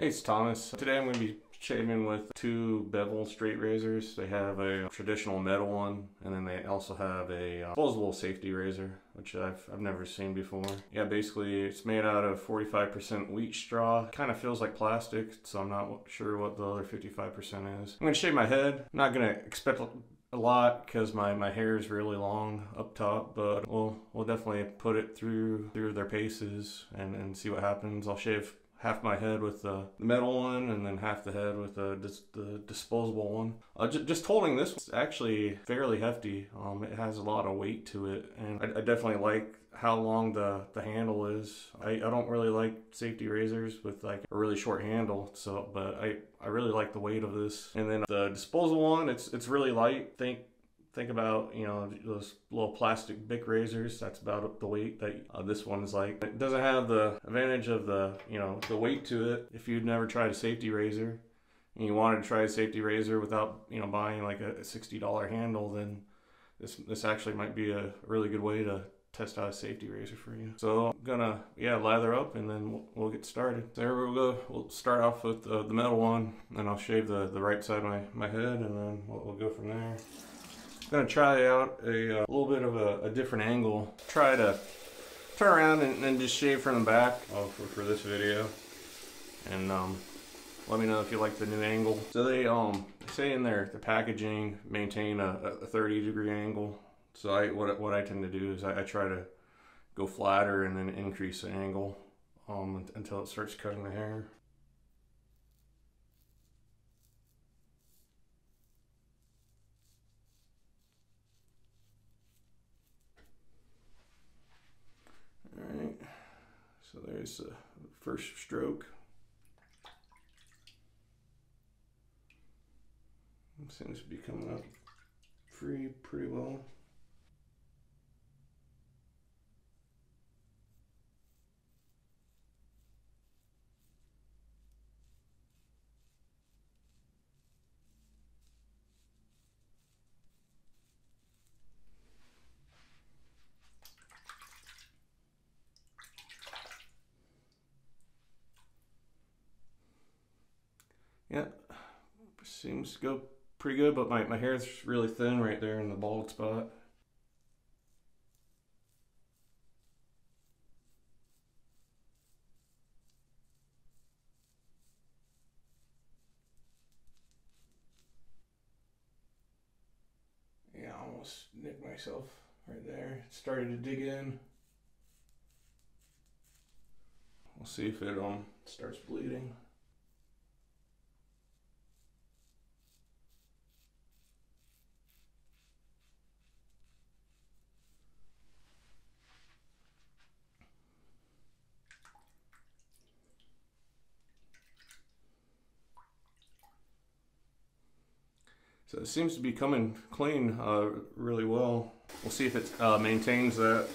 Hey, it's Thomas. Today I'm going to be shaving with two bevel straight razors. They have a traditional metal one, and then they also have a uh, disposable safety razor, which I've, I've never seen before. Yeah, basically it's made out of 45% wheat straw. Kind of feels like plastic, so I'm not sure what the other 55% is. I'm going to shave my head. I'm not going to expect a lot because my, my hair is really long up top, but we'll we'll definitely put it through through their paces and, and see what happens. I'll shave half my head with the metal one and then half the head with the, dis- the disposable one. Uh, just holding this is actually fairly hefty. Um, it has a lot of weight to it, and I, I definitely like how long the, the handle is. I, I don't really like safety razors with like a really short handle, so but I, I really like the weight of this. And then the disposable one, it's it's really light. Think think about you know those little plastic bic razors that's about the weight that uh, this one's like. It doesn't have the advantage of the you know the weight to it. If you'd never tried a safety razor and you wanted to try a safety razor without you know buying like a $60 handle then this this actually might be a really good way to test out a safety razor for you. So i'm gonna yeah lather up and then we'll, we'll get started. So we'll go we'll start off with the metal one and i'll shave the the right side of my, my head and then we'll, we'll go from there gonna try out a, uh, little bit of a, a, different angle. Try to turn around and, and just shave from the back oh, for, for this video. And um, let me know if you like the new angle. So they um say in there the packaging maintain a, a 30 degree angle. So I what what I tend to do is I, I try to go flatter and then increase the angle um, until it starts cutting the hair. So there's the first stroke. Seems to be coming up free pretty well. Yeah, seems to go pretty good, but my, my hair's really thin right there in the bald spot. Yeah, I almost nicked myself right there. Started to dig in. We'll see if it um starts bleeding. It seems to be coming clean uh, really well. We'll see if it uh, maintains that.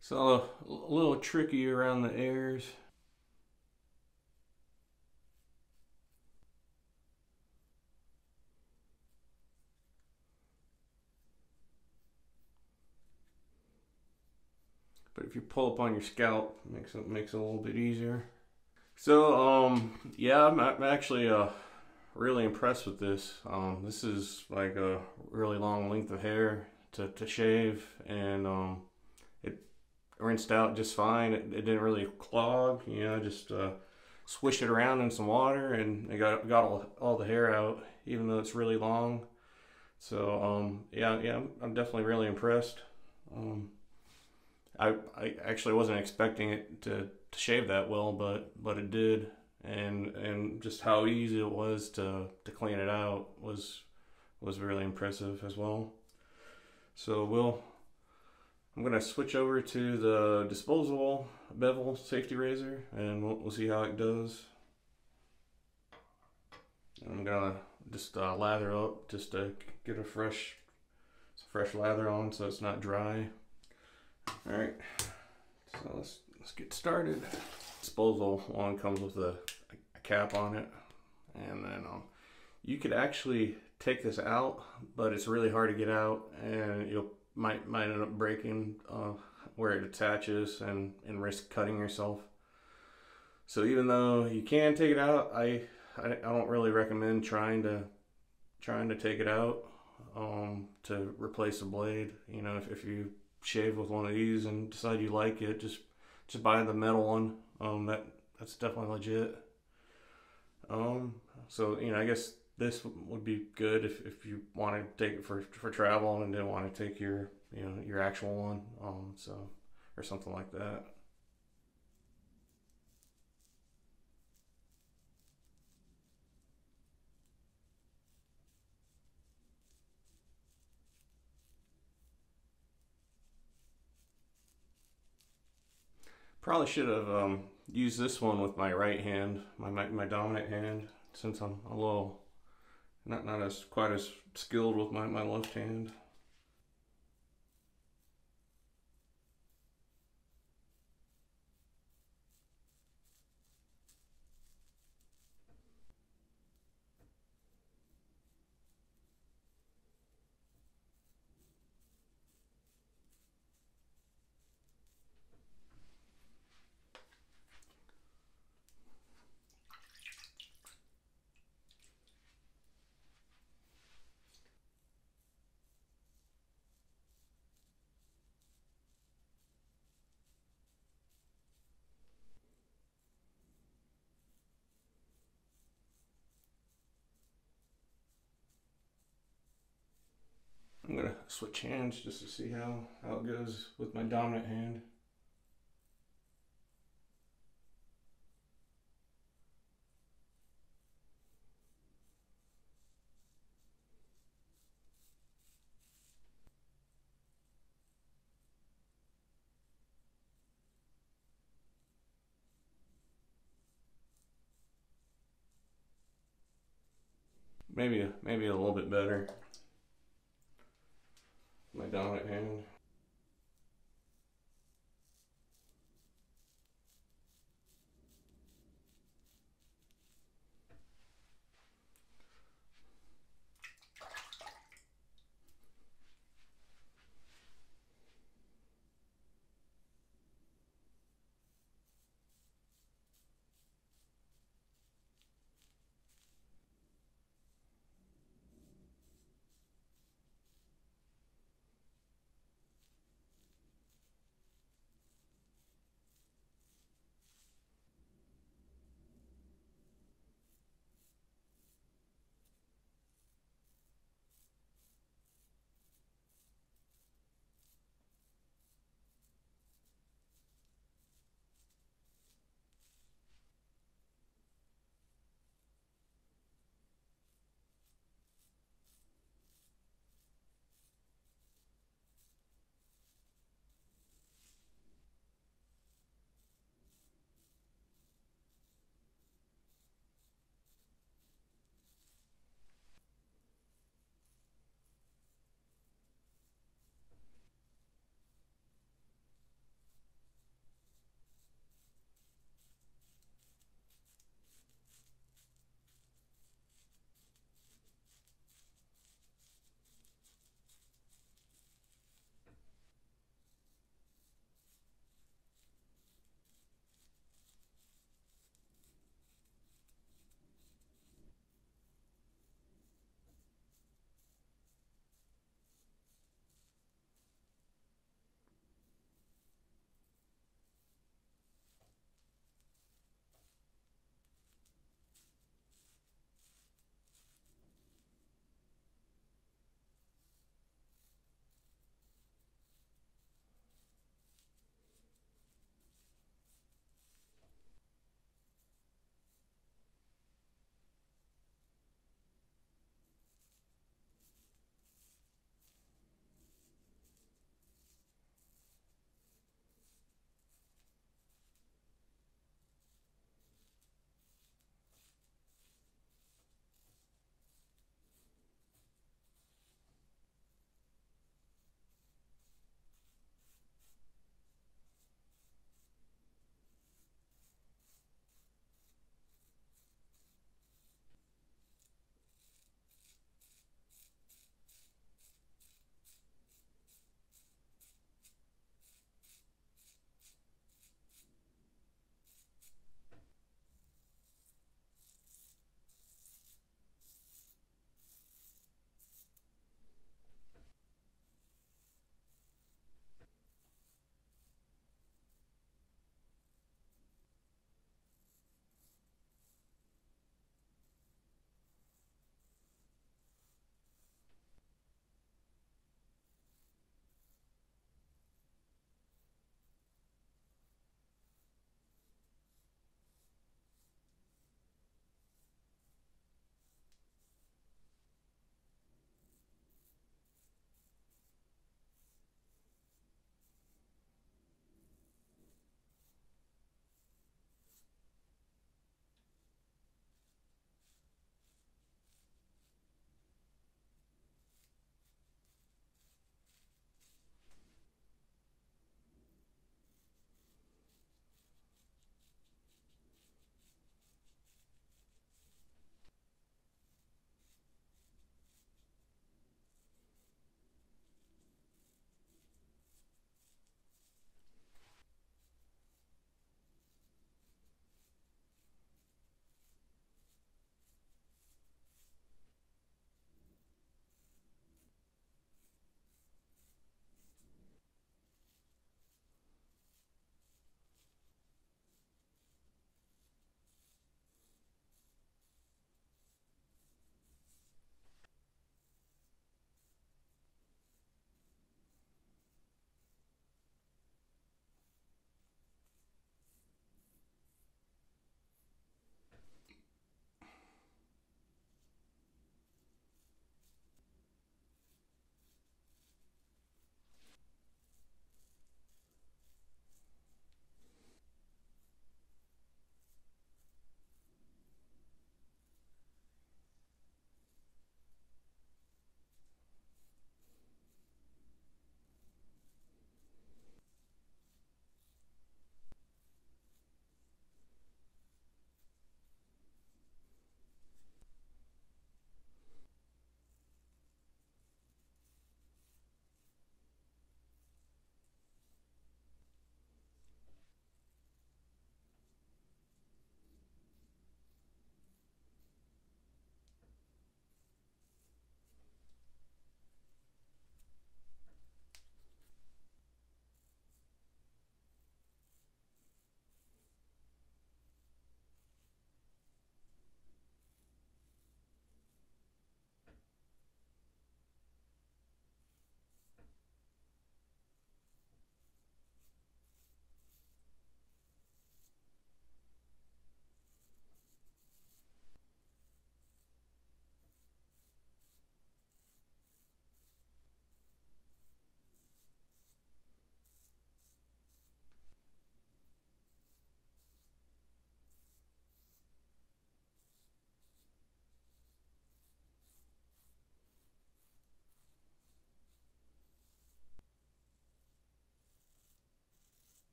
So a little tricky around the airs. But if you pull up on your scalp, it makes it makes it a little bit easier. So um yeah, I'm, I'm actually uh really impressed with this. Um this is like a really long length of hair to, to shave and um rinsed out just fine. It, it didn't really clog, you know, just uh swish it around in some water and it got got all, all the hair out even though it's really long. So um yeah, yeah, I'm, I'm definitely really impressed. Um I, I actually wasn't expecting it to, to shave that well, but but it did, and and just how easy it was to, to clean it out was was really impressive as well. So we'll I'm gonna switch over to the disposable bevel safety razor, and we'll, we'll see how it does. I'm gonna just uh, lather up just to get a fresh fresh lather on so it's not dry. All right, so let's let's get started. Disposal one comes with a, a cap on it, and then um, you could actually take this out, but it's really hard to get out, and you might might end up breaking uh, where it attaches and and risk cutting yourself. So even though you can take it out, I I, I don't really recommend trying to trying to take it out um, to replace the blade. You know, if, if you shave with one of these and decide you like it, just just buy the metal one. Um, that that's definitely legit. Um, so you know, I guess this would be good if, if you want to take it for for travel and didn't want to take your you know your actual one. Um, so or something like that. Probably should have um, used this one with my right hand, my, my, my dominant hand, since I'm a little not not as quite as skilled with my, my left hand. I'm gonna switch hands just to see how, how it goes with my dominant hand. Maybe maybe a little bit better my dominant hand.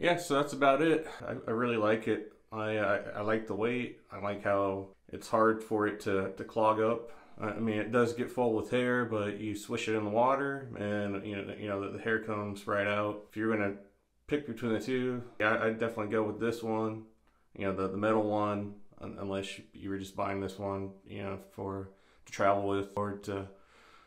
Yeah, so that's about it. I, I really like it. I, I I like the weight. I like how it's hard for it to, to clog up. I mean, it does get full with hair, but you swish it in the water, and you know, you know, the, the hair comes right out. If you're gonna pick between the two, yeah, I'd definitely go with this one. You know, the the metal one, unless you were just buying this one, you know, for to travel with or to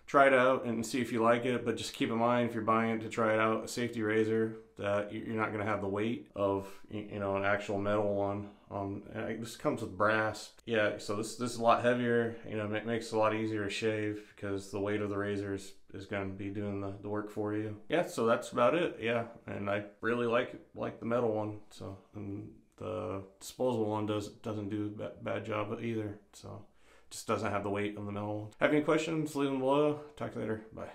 try it out and see if you like it. But just keep in mind if you're buying it to try it out, a safety razor that you're not going to have the weight of you know an actual metal one. Um, this comes with brass. Yeah, so this this is a lot heavier. You know, it makes it a lot easier to shave because the weight of the razor is, is going to be doing the, the work for you. Yeah, so that's about it. Yeah, and I really like like the metal one. So and the disposable one does doesn't do a bad job either. So just doesn't have the weight on the metal. Have any questions? Leave them below. Talk to you later. Bye.